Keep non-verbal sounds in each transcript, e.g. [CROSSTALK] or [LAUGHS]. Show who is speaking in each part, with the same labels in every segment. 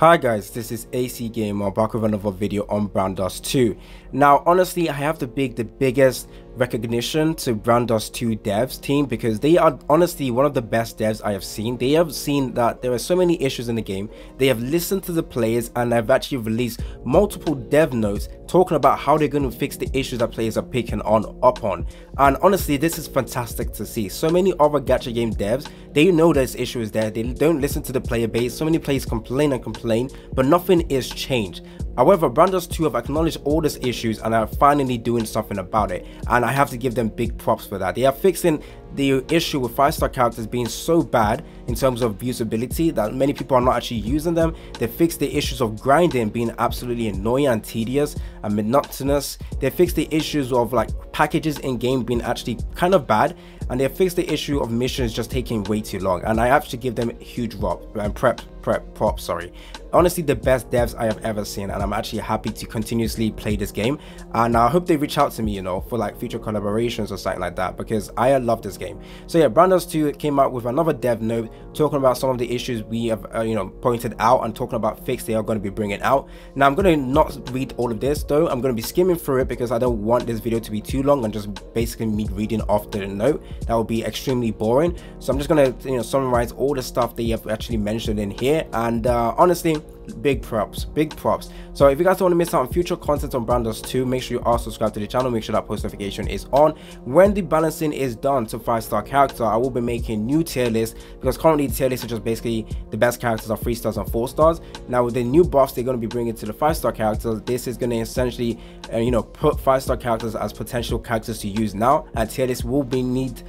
Speaker 1: Hi guys, this is AC Gamer back with another video on Brown Dust 2. Now honestly, I have to big the biggest recognition to Brown Dust 2 devs team because they are honestly one of the best devs I have seen. They have seen that there are so many issues in the game. They have listened to the players and have actually released multiple dev notes talking about how they're going to fix the issues that players are picking on up on. And honestly, this is fantastic to see. So many other gacha game devs, they know this issue is there. They don't listen to the player base. So many players complain and complain, but nothing is changed. However, Brown Dust 2 have acknowledged all these issues and are finally doing something about it, and I have to give them big props for that. They are fixing the issue with 5-star characters being so bad in terms of usability that many people are not actually using them. They fixed the issues of grinding being absolutely annoying and tedious and monotonous. They fixed the issues of like packages in game being actually kind of bad and they fixed the issue of missions just taking way too long and I actually give them huge prop and uh, prep prep prop sorry honestly the best devs I have ever seen and I'm actually happy to continuously play this game and I hope they reach out to me you know for like future collaborations or something like that because I love this game. So yeah Brown Dust 2 came out with another dev note talking about some of the issues we have uh, you know pointed out and talking about fix they are going to be bringing out. Now I'm going to not read all of this though. I'm going to be skimming through it because I don't want this video to be too long and just basically me reading off the note. That would be extremely boring. So i'm just gonna you know summarize all the stuff you have actually mentioned in here. And uh, honestly big props big props. So if you guys don't want to miss out on future content on Brown Dust 2 make sure you are subscribed to the channel. Make sure that post notification is on. When the balancing is done to five star character i will be making new tier lists because currently tier lists are just basically the best characters are three stars and four stars. Now with the new buffs they're going to be bringing to the five star characters this is going to essentially uh, you know put five star characters as potential characters to use now. And tier lists will be need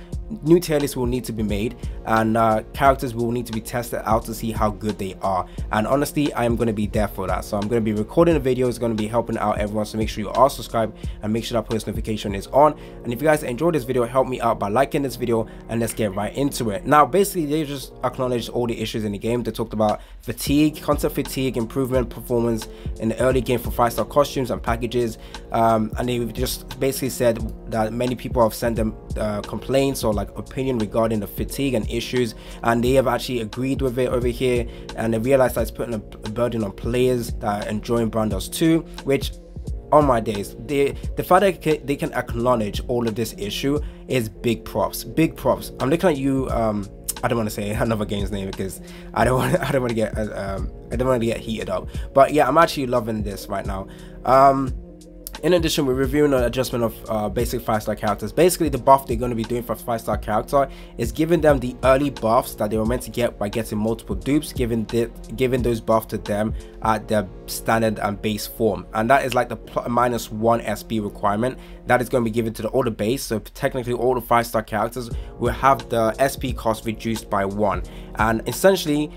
Speaker 1: new tier lists will need to be made and uh, characters will need to be tested out to see how good they are. And honestly I am going to be there for that. So I'm going to be recording a video it's going to be helping out everyone. So make sure you are subscribed and make sure that post notification is on. And if you guys enjoyed this video help me out by liking this video and let's get right into it. Now basically they just acknowledged all the issues in the game. They talked about fatigue concept fatigue improvement performance in the early game for five star costumes and packages. Um, and they just basically said that many people have sent them uh, complaints or like opinion regarding the fatigue and issues and they have actually agreed with it over here and they realized that it's putting a burden on players that are enjoying Brown Dust 2 which on my days the the fact that they can acknowledge all of this issue is big props big props i'm looking at you um I don't want to say [LAUGHS] another game's name because I don't want [LAUGHS] I don't want to get um I don't want to get heated up. But yeah, I'm actually loving this right now. Um in addition, we're reviewing an adjustment of uh, basic 5-star characters. Basically, the buff they're going to be doing for 5-star character is giving them the early buffs that they were meant to get by getting multiple dupes, giving, the, giving those buffs to them at their standard and base form. And that is like the minus 1 SP requirement that is going to be given to the order base. So technically, all the 5-star characters will have the SP cost reduced by 1. And essentially,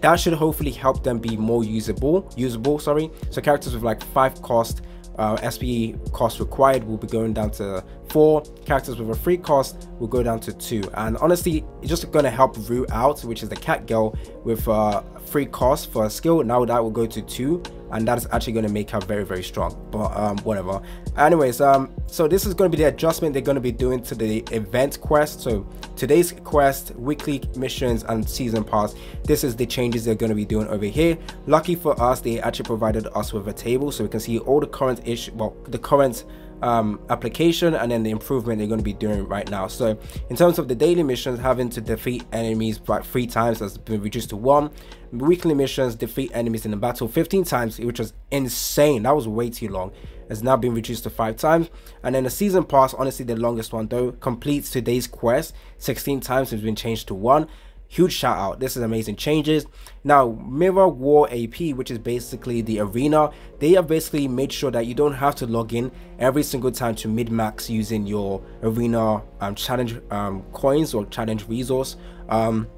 Speaker 1: that should hopefully help them be more usable usable sorry so characters with like five cost uh, SP cost required will be going down to four. Characters with a free cost will go down to two. And honestly, it's just going to help Root out, which is the cat girl with uh, free cost for a skill. Now that will go to two and that is actually going to make her very very strong but um whatever anyways um so this is going to be the adjustment they're going to be doing to the event quest so today's quest weekly missions and season pass this is the changes they're going to be doing over here lucky for us they actually provided us with a table so we can see all the current issue well the current um, application and then the improvement they're going to be doing right now. So in terms of the daily missions, having to defeat enemies like three times has been reduced to one. Weekly missions, defeat enemies in the battle 15 times, which was insane. That was way too long. Has now been reduced to five times. And then the season pass, honestly the longest one though, completes today's quest 16 times has been changed to one huge shout out. This is amazing changes. Now mirror war ap which is basically the arena they have basically made sure that you don't have to log in every single time to mid max using your arena um, challenge um, coins or challenge resource. Um,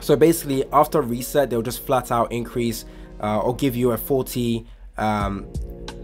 Speaker 1: so basically after reset they'll just flat out increase uh, or give you a 40 um,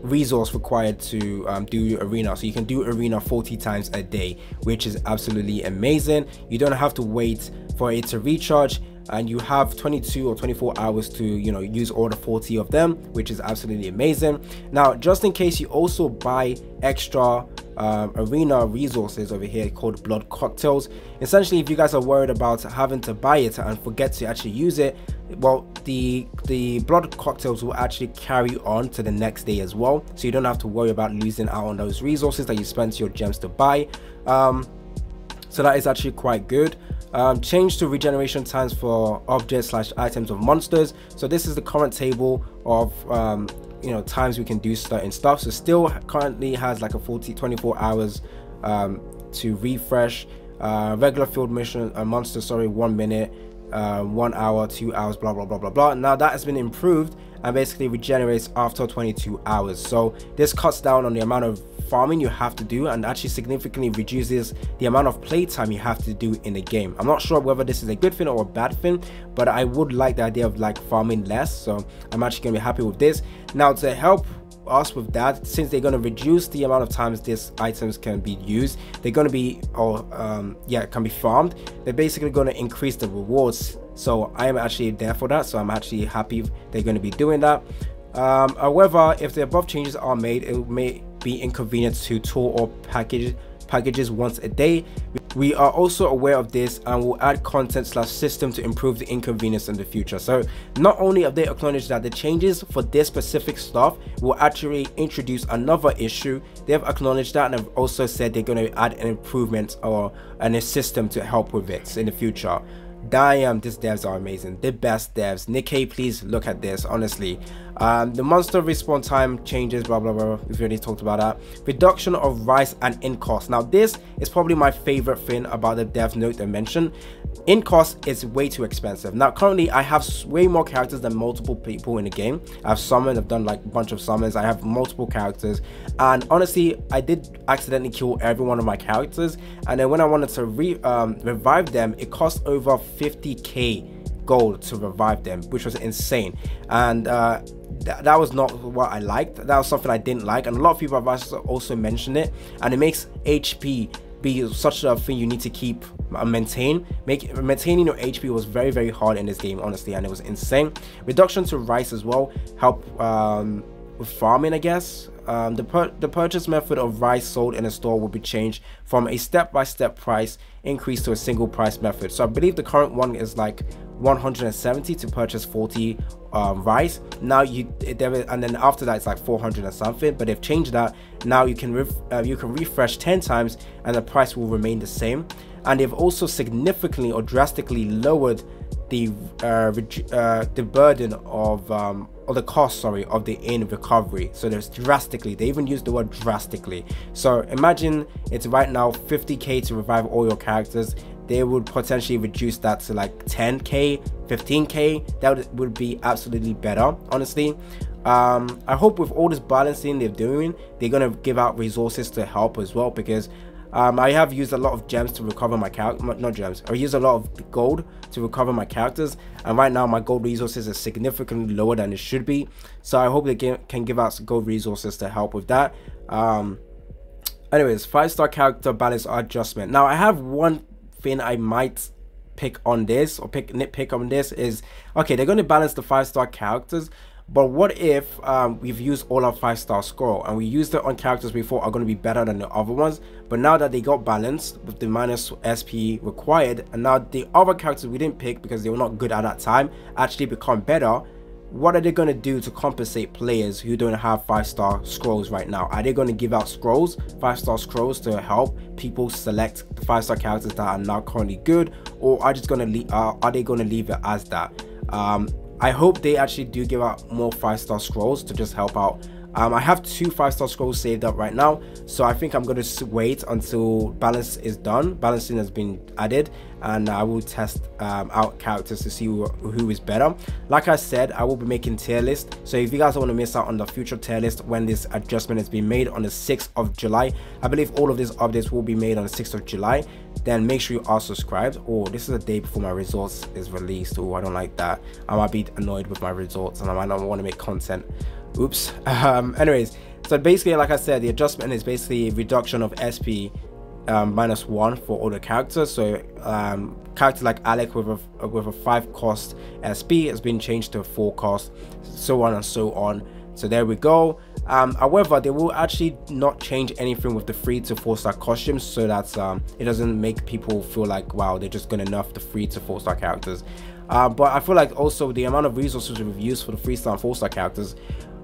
Speaker 1: resource required to um, do arena. So you can do arena 40 times a day which is absolutely amazing. You don't have to wait for it to recharge and you have 22 or 24 hours to you know use all the 40 of them which is absolutely amazing. Now just in case you also buy extra um, arena resources over here called blood cocktails essentially if you guys are worried about having to buy it and forget to actually use it well the the blood cocktails will actually carry on to the next day as well so you don't have to worry about losing out on those resources that you spent your gems to buy. Um, so that is actually quite good um, change to regeneration times for objects slash items of monsters. So this is the current table of um, you know times we can do certain stuff. So still currently has like a 40 24 hours um, to refresh. Uh, regular field mission a uh, monster sorry one minute uh, one hour two hours blah blah blah blah blah. Now that has been improved and basically regenerates after 22 hours. So this cuts down on the amount of farming you have to do and actually significantly reduces the amount of playtime you have to do in the game. I'm not sure whether this is a good thing or a bad thing, but I would like the idea of like farming less. So I'm actually to be happy with this. Now to help us with that since they're going to reduce the amount of times these items can be used they're going to be or um, yeah can be farmed they're basically going to increase the rewards so i am actually there for that so i'm actually happy they're going to be doing that um, however if the above changes are made it may be inconvenient to tour or package packages once a day. We are also aware of this and will add content slash system to improve the inconvenience in the future. So not only have they acknowledged that the changes for this specific stuff will actually introduce another issue, they have acknowledged that and have also said they're going to add an improvement or an a system to help with it in the future. Damn, these devs are amazing. The best devs. Nikke, please look at this, honestly. Um, the monster respawn time changes, blah, blah, blah. We've already talked about that. Reduction of rice and in cost. Now, this is probably my favorite thing about the dev note mentioned in cost is way too expensive now currently i have way more characters than multiple people in the game i've summoned i've done like a bunch of summons i have multiple characters and honestly i did accidentally kill every one of my characters and then when i wanted to re um, revive them it cost over 50k gold to revive them which was insane. And uh, th that was not what I liked. That was something I didn't like, and a lot of people have also mentioned it. And it makes HP be such a thing you need to keep and maintain. Make maintaining your hp was very very hard in this game honestly and it was insane. Reduction to rice as well help um, with farming i guess um, the, pur the purchase method of rice sold in a store will be changed from a step-by-step -step price increase to a single price method. So i believe the current one is like 170 to purchase 40 um, rice. Now you and then after that it's like 400 or something but they've changed that. Now you can uh, you can refresh 10 times and the price will remain the same. And they've also significantly or drastically lowered the uh, uh, the burden of um, or the cost sorry of the in recovery. So there's drastically they even use the word drastically. So imagine it's right now 50k to revive all your characters. They would potentially reduce that to like 10k 15k that would, be absolutely better honestly. Um, i hope with all this balancing they're doing they're gonna give out resources to help as well because um, I have used a lot of gems to recover my character, not gems, I use a lot of gold to recover my characters and right now my gold resources are significantly lower than it should be. So I hope they can give us gold resources to help with that. Um, anyways, 5 star character balance adjustment. Now I have one thing I might pick on this or pick nitpick on this is okay they're going to balance the five star characters but what if um, we've used all our five star scroll and we used it on characters before are going to be better than the other ones but now that they got balanced with the minus SP required and now the other characters we didn't pick because they were not good at that time actually become better what are they going to do to compensate players who don't have five star scrolls right now? Are they going to give out scrolls five star scrolls to help people select the five star characters that are now currently good or are just going to leave uh, are they going to leave it as that? Um, i hope they actually do give out more five star scrolls to just help out um, I have two five star scrolls saved up right now, so I think I'm going to wait until balance is done. Balancing has been added, and I will test um, out characters to see who, who is better. Like I said, I will be making tier list, so if you guys don't want to miss out on the future tier list when this adjustment has been made on the 6th of July, I believe all of these updates will be made on the 6th of July. Then make sure you are subscribed. Or oh, this is a day before my results is released. Oh, I don't like that. I might be annoyed with my results, and I might not want to make content oops [LAUGHS] um anyways so basically like i said the adjustment is basically a reduction of sp um, minus one for all the characters so um characters like alec with a with a five cost sp has been changed to a four cost so on and so on so there we go Um, however, they will actually not change anything with the three to four star costumes so that um, it doesn't make people feel like wow they're just gonna nerf the three to four star characters. Uh, but I feel like also the amount of resources we've used for the three star and four star characters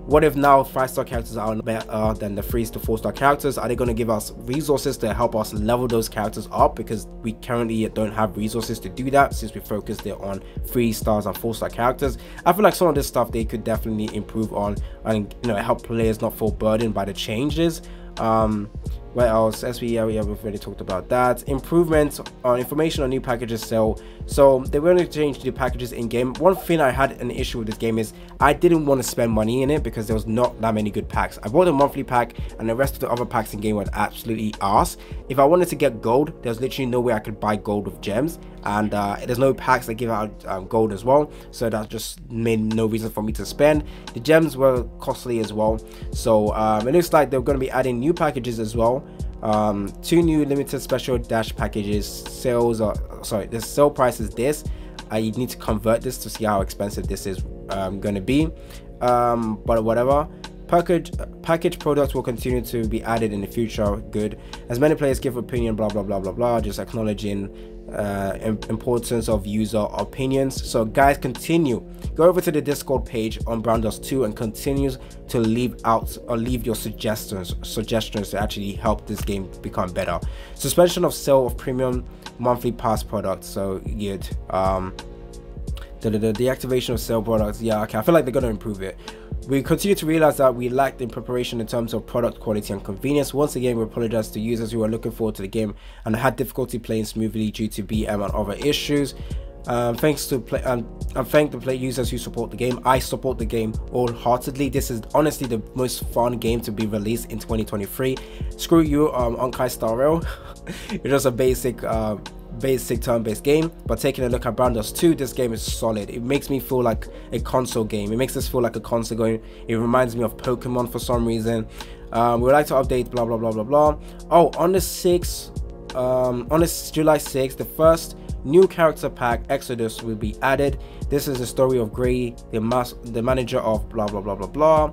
Speaker 1: what if now five star characters are better than the three to four star characters? Are they going to give us resources to help us level those characters up? Because we currently don't have resources to do that since we focused it on three stars and four star characters. I feel like some of this stuff they could definitely improve on and you know help players not feel burdened by the changes. Um, what else? SVE we've already talked about that. Improvements on information on new packages sell so they were going to change the packages in game one thing i had an issue with this game is i didn't want to spend money in it because there was not that many good packs. I bought a monthly pack and the rest of the other packs in game were absolutely ass if i wanted to get gold there's literally no way i could buy gold with gems and uh, there's no packs that give out um, gold as well so that just made no reason for me to spend. The gems were costly as well so um, it looks like they're going to be adding new packages as well um, two new limited special dash packages sales are sorry the sale price is this. I need to convert this to see how expensive this is um, going to be. Um, but whatever package package products will continue to be added in the future good as many players give opinion blah blah blah blah blah just acknowledging uh, importance of user opinions. So guys, continue. Go over to the Discord page on Brown Dust 2 and continues to leave out or leave your suggestions suggestions to actually help this game become better. Suspension of sale of premium monthly pass products. So good. Um, the, the, the deactivation of sale products. Yeah, okay. I feel like they're gonna improve it. We continue to realize that we lacked in preparation in terms of product quality and convenience. Once again, we apologize to users who are looking forward to the game and had difficulty playing smoothly due to BM and other issues. Um, thanks to play um, and thank the play users who support the game. I support the game wholeheartedly. This is honestly the most fun game to be released in 2023. Screw you, um, Honkai Star Rail. [LAUGHS] it's just a basic uh, basic turn-based game but taking a look at Brown Dust 2 this game is solid. It makes me feel like a console game. It makes us feel like a console game. It reminds me of Pokemon for some reason. Um, we would like to update blah blah blah blah blah. Oh on the 6th um, on this July 6th the first new character pack Exodus will be added. This is the story of Gray the, the manager of blah blah blah blah blah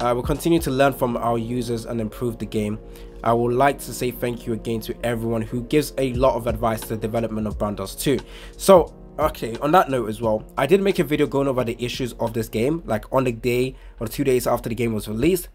Speaker 1: uh, we'll continue to learn from our users and improve the game I would like to say thank you again to everyone who gives a lot of advice to the development of Brown Dust 2. So okay on that note as well i did make a video going over the issues of this game like on the day or two days after the game was released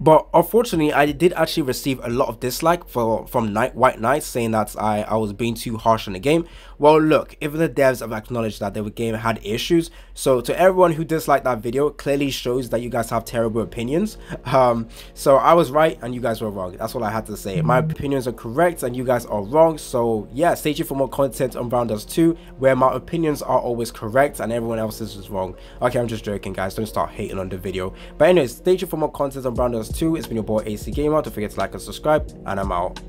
Speaker 1: but unfortunately, I did actually receive a lot of dislike for from Night White Knight saying that I, I was being too harsh on the game. Well, look, even the devs have acknowledged that the game had issues. So to everyone who disliked that video, clearly shows that you guys have terrible opinions. Um, so I was right and you guys were wrong. That's all I had to say. My opinions are correct and you guys are wrong. So yeah, stay tuned for more content on Brown Dust 2 where my opinions are always correct and everyone else's is wrong. Okay, I'm just joking, guys. Don't start hating on the video. But anyways, stay tuned for more content on Brown Dust 2. It's been your boy AC Gamer. Don't forget to like and subscribe, and I'm out.